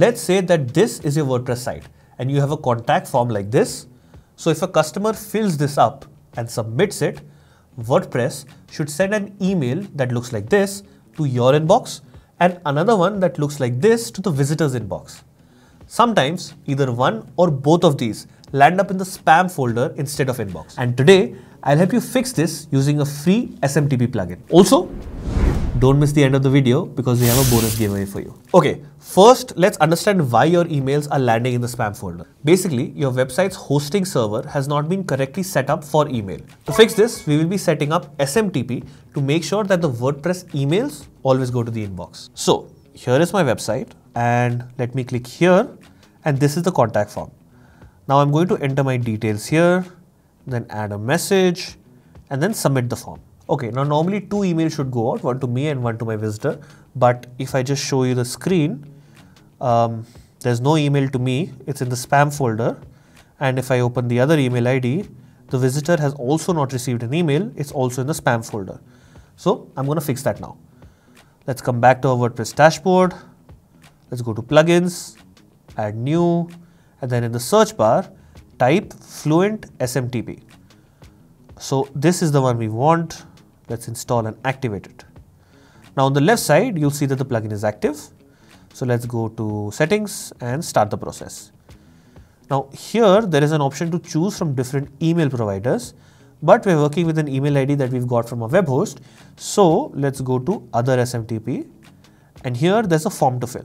let's say that this is your WordPress site and you have a contact form like this. So if a customer fills this up and submits it, WordPress should send an email that looks like this to your inbox and another one that looks like this to the visitor's inbox. Sometimes either one or both of these land up in the spam folder instead of inbox. And today I'll help you fix this using a free SMTP plugin. Also, don't miss the end of the video because we have a bonus giveaway for you. Okay, first let's understand why your emails are landing in the spam folder. Basically, your website's hosting server has not been correctly set up for email. To fix this, we will be setting up SMTP to make sure that the WordPress emails always go to the inbox. So here is my website and let me click here and this is the contact form. Now I'm going to enter my details here, then add a message and then submit the form. Okay, now normally two emails should go out, one to me and one to my visitor. But if I just show you the screen, um, there's no email to me, it's in the spam folder. And if I open the other email ID, the visitor has also not received an email, it's also in the spam folder. So I'm going to fix that now. Let's come back to our WordPress dashboard. Let's go to plugins, add new, and then in the search bar, type Fluent SMTP. So this is the one we want. Let's install and activate it. Now on the left side, you'll see that the plugin is active. So let's go to settings and start the process. Now here, there is an option to choose from different email providers, but we're working with an email ID that we've got from a web host. So let's go to other SMTP and here there's a form to fill.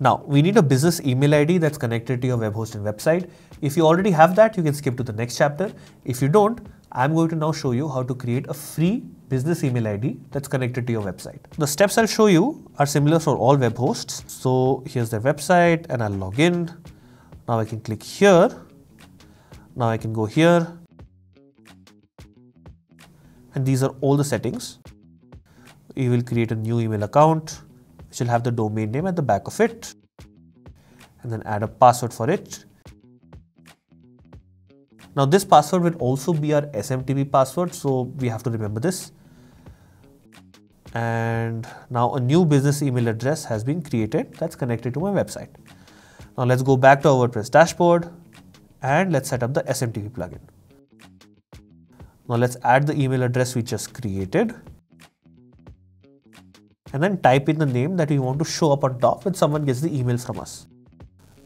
Now, we need a business email ID that's connected to your web hosting website. If you already have that, you can skip to the next chapter. If you don't, I'm going to now show you how to create a free business email ID that's connected to your website. The steps I'll show you are similar for all web hosts. So here's their website and I'll log in. Now I can click here. Now I can go here. And these are all the settings. You will create a new email account which will have the domain name at the back of it and then add a password for it. Now this password will also be our SMTP password so we have to remember this. And now a new business email address has been created that's connected to my website. Now let's go back to our WordPress dashboard and let's set up the SMTP plugin. Now let's add the email address we just created and then type in the name that we want to show up on top when someone gets the email from us.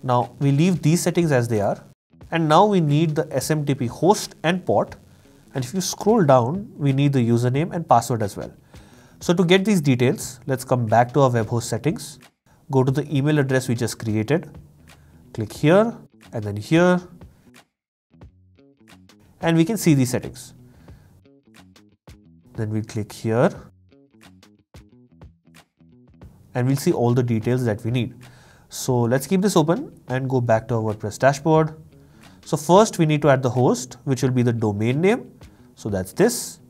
Now we leave these settings as they are and now we need the SMTP host and port and if you scroll down we need the username and password as well. So to get these details let's come back to our web host settings, go to the email address we just created, click here and then here and we can see these settings. Then we click here and we'll see all the details that we need. So let's keep this open and go back to our WordPress dashboard. So first we need to add the host, which will be the domain name. So that's this.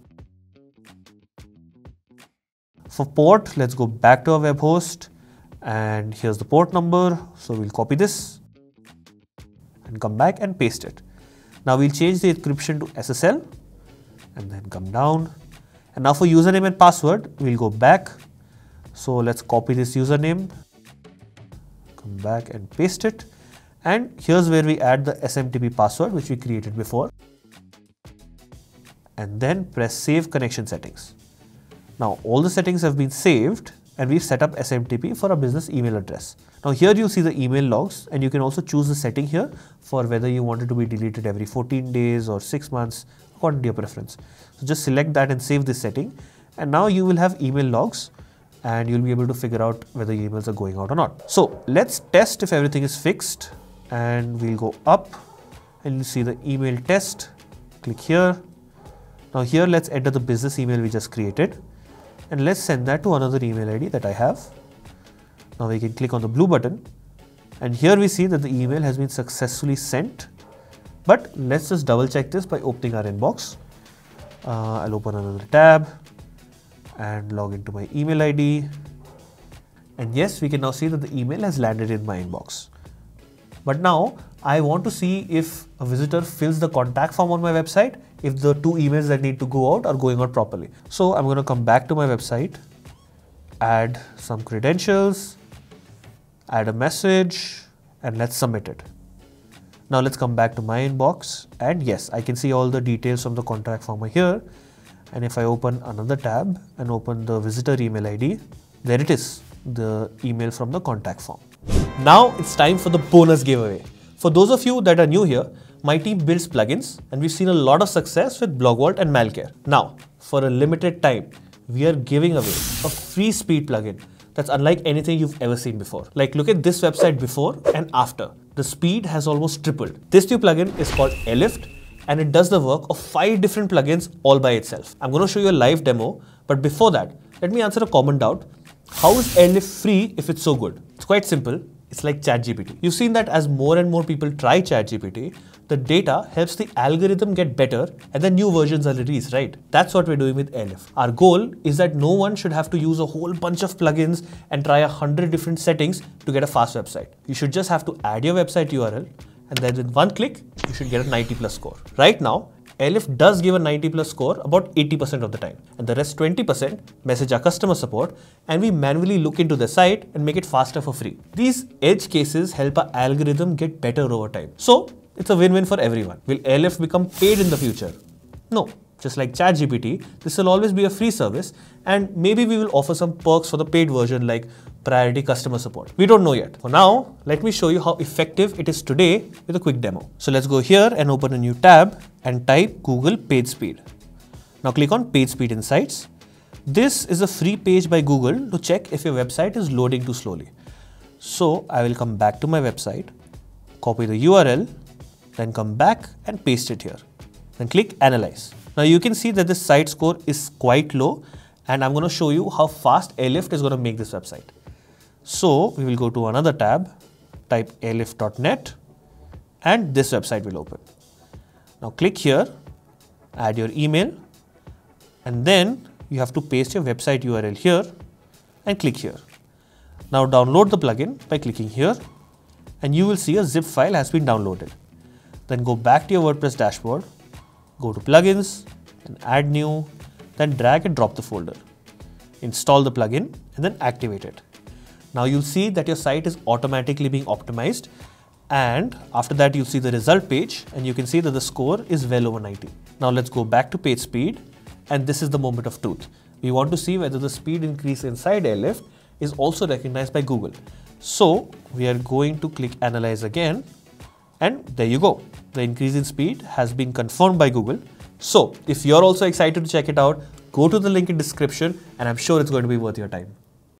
For port, let's go back to our web host and here's the port number. So we'll copy this and come back and paste it. Now we'll change the encryption to SSL and then come down. And now for username and password, we'll go back so let's copy this username, come back and paste it. And here's where we add the SMTP password, which we created before. And then press save connection settings. Now all the settings have been saved and we've set up SMTP for a business email address. Now here you see the email logs and you can also choose the setting here for whether you want it to be deleted every 14 days or 6 months according to your preference. So just select that and save this setting and now you will have email logs and you'll be able to figure out whether emails are going out or not. So let's test if everything is fixed and we'll go up and see the email test. Click here. Now here let's enter the business email we just created and let's send that to another email ID that I have. Now we can click on the blue button and here we see that the email has been successfully sent. But let's just double check this by opening our inbox. Uh, I'll open another tab and log into my email ID. And yes, we can now see that the email has landed in my inbox. But now I want to see if a visitor fills the contact form on my website, if the two emails that need to go out are going out properly. So I'm going to come back to my website, add some credentials, add a message and let's submit it. Now let's come back to my inbox and yes, I can see all the details from the contact form here. And if I open another tab and open the visitor email ID, there it is, the email from the contact form. Now it's time for the bonus giveaway. For those of you that are new here, my team builds plugins and we've seen a lot of success with BlogVault and Malcare. Now, for a limited time, we are giving away a free speed plugin that's unlike anything you've ever seen before. Like look at this website before and after. The speed has almost tripled. This new plugin is called Airlift and it does the work of five different plugins all by itself. I'm going to show you a live demo, but before that, let me answer a common doubt. How is Airlift free if it's so good? It's quite simple. It's like ChatGPT. You've seen that as more and more people try ChatGPT, the data helps the algorithm get better and then new versions are released, right? That's what we're doing with Airlift. Our goal is that no one should have to use a whole bunch of plugins and try a hundred different settings to get a fast website. You should just have to add your website URL and then with one click, you should get a 90 plus score. Right now, Airlift does give a 90 plus score about 80% of the time. And the rest 20% message our customer support and we manually look into the site and make it faster for free. These edge cases help our algorithm get better over time. So it's a win-win for everyone. Will Airlift become paid in the future? No. Just like ChatGPT, this will always be a free service and maybe we will offer some perks for the paid version like priority customer support. We don't know yet. For now, let me show you how effective it is today with a quick demo. So let's go here and open a new tab and type Google PageSpeed. Now click on PageSpeed Insights. This is a free page by Google to check if your website is loading too slowly. So I will come back to my website, copy the URL, then come back and paste it here. Then click Analyze. Now you can see that the site score is quite low and I'm going to show you how fast Airlift is going to make this website. So we will go to another tab, type airlift.net and this website will open. Now click here, add your email and then you have to paste your website URL here and click here. Now download the plugin by clicking here and you will see a zip file has been downloaded. Then go back to your WordPress dashboard go to plugins and add new, then drag and drop the folder. Install the plugin and then activate it. Now you'll see that your site is automatically being optimized and after that you'll see the result page and you can see that the score is well over 90. Now let's go back to page speed and this is the moment of truth. We want to see whether the speed increase inside Airlift is also recognized by Google. So we are going to click analyze again and there you go. The increase in speed has been confirmed by Google. So if you're also excited to check it out, go to the link in description and I'm sure it's going to be worth your time.